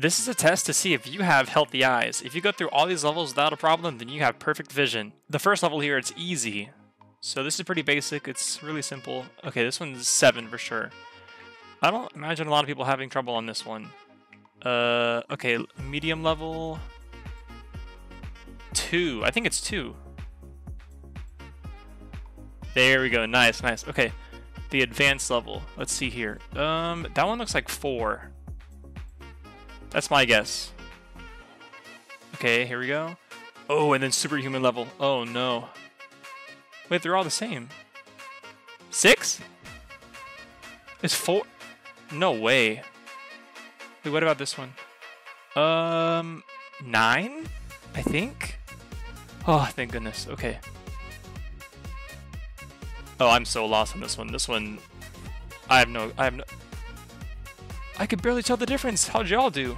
This is a test to see if you have healthy eyes. If you go through all these levels without a problem, then you have perfect vision. The first level here, it's easy. So this is pretty basic. It's really simple. Okay, this one's 7 for sure. I don't imagine a lot of people having trouble on this one. Uh, okay, medium level... 2. I think it's 2. There we go. Nice, nice. Okay, the advanced level. Let's see here. Um, that one looks like 4. That's my guess. Okay, here we go. Oh, and then superhuman level. Oh, no. Wait, they're all the same. Six? It's four? No way. Wait, what about this one? Um, nine? I think? Oh, thank goodness. Okay. Oh, I'm so lost on this one. This one, I have no, I have no, I could barely tell the difference. How'd y'all do?